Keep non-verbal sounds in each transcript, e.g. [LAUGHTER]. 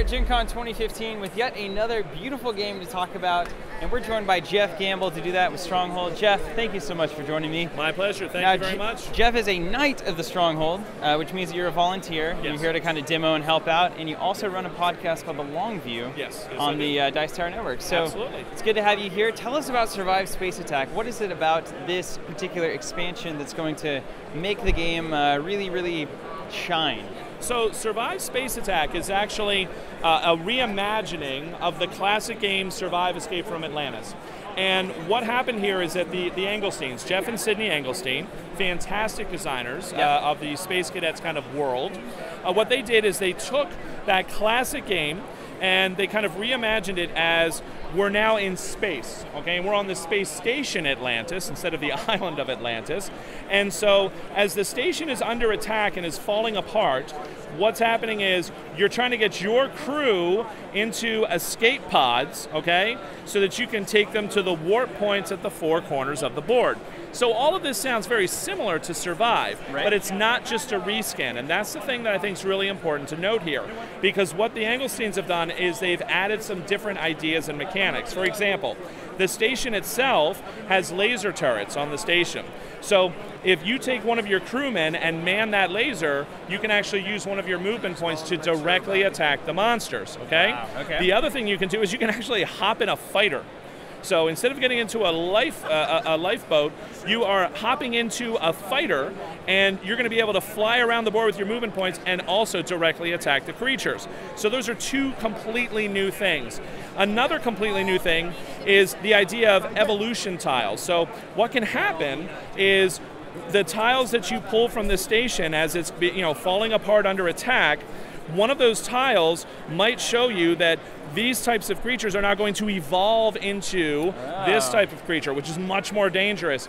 at Gen Con 2015 with yet another beautiful game to talk about, and we're joined by Jeff Gamble to do that with Stronghold. Jeff, thank you so much for joining me. My pleasure. Thank Now, you very Je- much. Jeff is a knight of the Stronghold, uh, which means that you're a volunteer. Yes. You're here to kind of demo and help out, and you also run a podcast called The Long View Yes, yes, on the uh, Dice Tower Network. So Absolutely. it's good to have you here. Tell us about Survive Space Attack. What is it about this particular expansion that's going to make the game uh, really, really shine? So, Survive Space Attack is actually uh, a reimagining of the classic game Survive Escape from Atlantis. And what happened here is that the, the Engelsteins, Jeff and Sydney Engelstein, fantastic designers Yeah. uh, of the Space Cadets kind of world, uh, what they did is they took that classic game and they kind of reimagined it as we're now in space, okay? And we're on the space station Atlantis instead of the [LAUGHS] island of Atlantis. And so, as the station is under attack and is falling apart, what's happening is you're trying to get your crew into escape pods, okay? So that you can take them to the warp points at the four corners of the board. So, all of this sounds very similar to Survive, Right. but it's not just a reskin, And that's the thing that I think is really important to note here. Because what the Engelsteins have done is they've added some different ideas and mechanics. For example, the station itself has laser turrets on the station. So if you take one of your crewmen and man that laser, you can actually use one of your movement points to directly attack the monsters, okay? Wow, okay. The other thing you can do is you can actually hop in a fighter. So instead of getting into a life uh, a a lifeboat, you are hopping into a fighter, and you're going to be able to fly around the board with your movement points and also directly attack the creatures. So those are two completely new things. Another completely new thing is the idea of evolution tiles. So what can happen is the tiles that you pull from the station as it's you know falling apart under attack one of those tiles might show you that these types of creatures are now going to evolve into this Ah. type of creature, which is much more dangerous.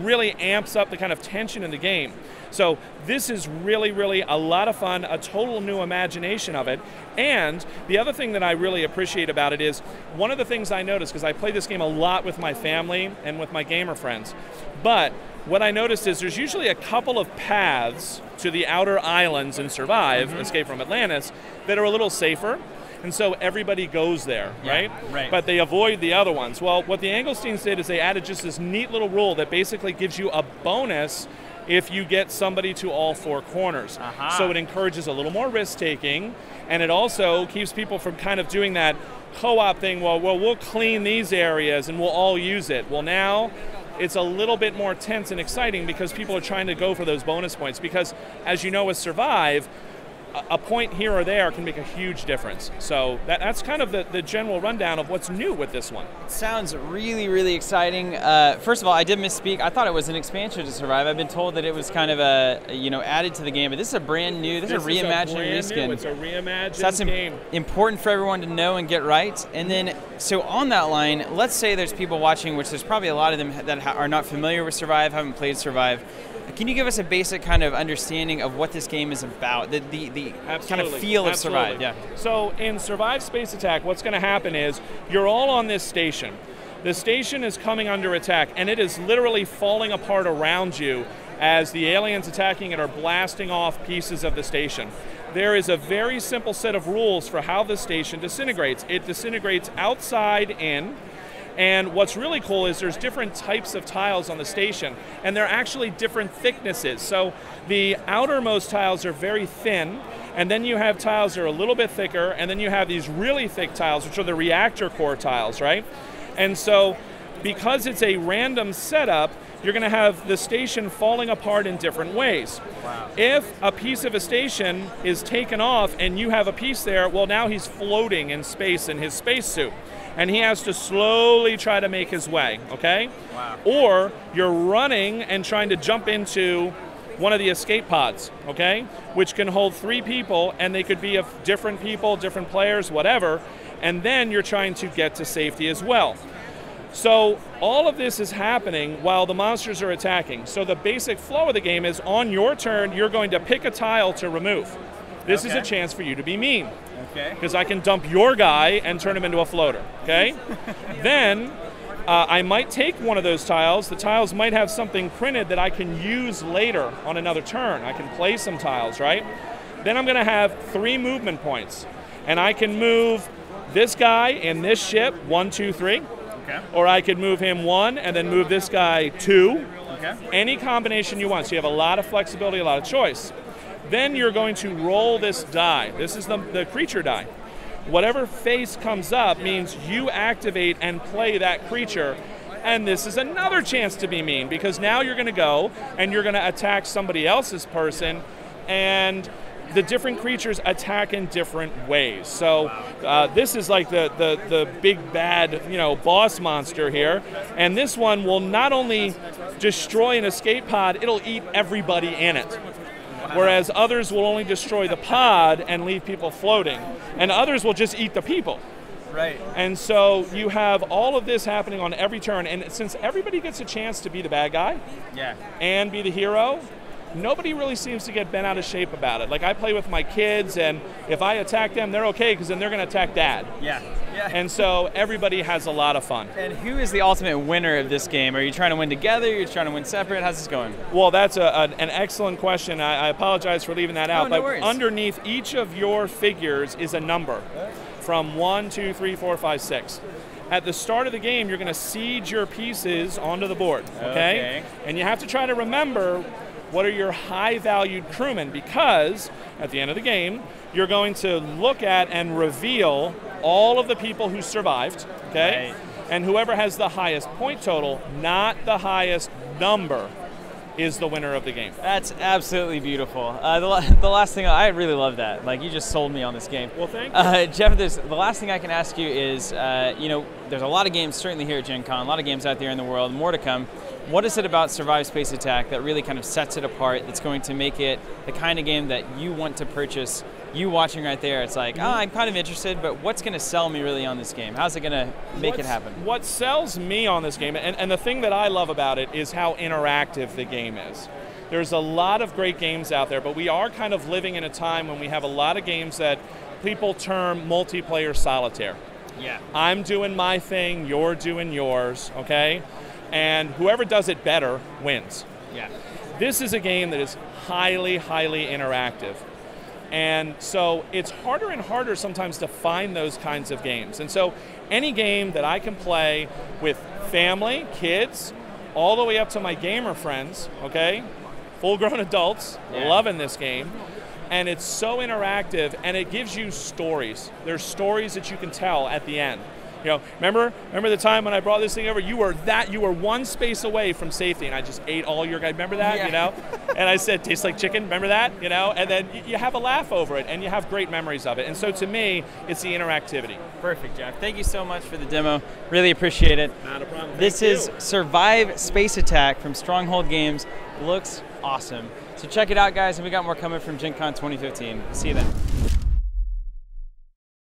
Really amps up the kind of tension in the game. So this is really, really a lot of fun, a total new imagination of it. And the other thing that I really appreciate about it is one of the things I noticed, because I play this game a lot with my family and with my gamer friends, but what I noticed is there's usually a couple of paths to the outer islands and survive, escape from Atlantis, that are a little safer. And so everybody goes there, Yeah, right? right. But they avoid the other ones. Well, what the Engelsteins did is they added just this neat little rule that basically gives you a bonus if you get somebody to all four corners. Aha. So it encourages a little more risk taking, and it also keeps people from kind of doing that co-op thing. Well, well, we'll clean these areas and we'll all use it. Well, now it's a little bit more tense and exciting because people are trying to go for those bonus points. Because as you know, with Survive, a- point here or there can make a huge difference. So that, that's kind of the, the general rundown of what's new with this one. It Sounds really, really exciting. Uh, first of all, I did misspeak. I thought it was an expansion to Survive. I've been told that it was kind of a, you know, added to the game, but this is a brand new, this, is a reimagined reskin. New. It's a reimagined So that's game. important for everyone to know and get right. And then, so on that line, let's say there's people watching, which there's probably a lot of them that ha- are not familiar with Survive, haven't played Survive. Can you give us a basic kind of understanding of what this game is about, the the, the kind of feel of. Survive? Yeah. So in Survive Space Attack, what's going to happen is you're all on this station. The station is coming under attack, and it is literally falling apart around you as the aliens attacking it are blasting off pieces of the station. There is a very simple set of rules for how the station disintegrates. It disintegrates outside in, and what's really cool is there's different types of tiles on the station, and they're actually different thicknesses. So the outermost tiles are very thin, and then you have tiles that are a little bit thicker, and then you have these really thick tiles, which are the reactor core tiles, right? And so because it's a random setup, you're going to have the station falling apart in different ways. If a piece of a station is taken off and you have a piece there, well, now he's floating in space in his spacesuit. And he has to slowly try to make his way, okay? Wow. Or you're running and trying to jump into one of the escape pods, okay? Which can hold three people and they could be of different people, different players, whatever. And then you're trying to get to safety as well. So all of this is happening while the monsters are attacking. So the basic flow of the game is on your turn, you're going to pick a tile to remove. This is a chance for you to be mean Okay. because I can dump your guy and turn him into a floater. Okay? [LAUGHS] then uh, I might take one of those tiles. The tiles might have something printed that I can use later on another turn. I can play some tiles, right? Then I'm going to have three movement points. And I can move this guy and this ship, one, two, three. Okay. Or I could move him one and then move this guy two. Okay. Any combination you want. So you have a lot of flexibility, a lot of choice. Then you're going to roll this die. This is the, the creature die. Whatever face comes up means you activate and play that creature. And this is another chance to be mean because now you're going to go and you're going to attack somebody else's person, and the different creatures attack in different ways. So uh, this is like the, the, the big bad you know boss monster here, and this one will not only destroy an escape pod, it'll eat everybody in it whereas others will only destroy the pod and leave people floating, and others will just eat the people. Right. And so you have all of this happening on every turn, and since everybody gets a chance to be the bad guy Yeah. and be the hero, nobody really seems to get bent out of shape about it. Like I play with my kids, and if I attack them, they're okay because then they're going to attack dad. Yeah. Yeah. And so everybody has a lot of fun. And who is the ultimate winner of this game? Are you trying to win together? Are you trying to win separate? How's this going? Well, that's a, an, an excellent question. I, I apologize for leaving that out. Oh, no but worries. underneath each of your figures is a number from one, two, three, four, five, six. At the start of the game, you're going to seed your pieces onto the board, okay? Okay. And you have to try to remember what are your high valued crewmen because at the end of the game, you're going to look at and reveal all of the people who survived, okay? Right. And whoever has the highest point total, not the highest number, is the winner of the game. That's absolutely beautiful. Uh, the, the last thing I really love that. Like you just sold me on this game. Well, thank you. Uh, Jeff, there's, the last thing I can ask you is, uh, you know, there's a lot of games certainly here at Gen Con, a lot of games out there in the world, more to come. What is it about Survive Space Attack that really kind of sets it apart? That's going to make it the kind of game that you want to purchase? You watching right there, it's like, oh, I'm kind of interested, but what's going to sell me really on this game? How's it going to make it happen? What sells me on this game, and, and the thing that I love about it is how interactive the game is. There's a lot of great games out there, but we are kind of living in a time when we have a lot of games that people term multiplayer solitaire. Yeah. I'm doing my thing, you're doing yours, okay? And whoever does it better wins. Yeah. This is a game that is highly, highly interactive. And so it's harder and harder sometimes to find those kinds of games. And so any game that I can play with family, kids, all the way up to my gamer friends, okay? Full grown [LAUGHS] adults Yeah. loving this game. And it's so interactive and it gives you stories. There's stories that you can tell at the end. You know, remember, remember the time when I brought this thing over? You were that, you were one space away from safety, and I just ate all your guys. Remember that? Yeah. You know, [LAUGHS] and I said, tastes like chicken. Remember that? You know, and then you have a laugh over it, and you have great memories of it. And so to me, it's the interactivity. Perfect, Jeff. Thank you so much for the demo. Really appreciate it. Not a problem. This is Survive Space Attack from Stronghold Games. Looks awesome. So check it out, guys, and we got more coming from Gen Con 2015. See you then.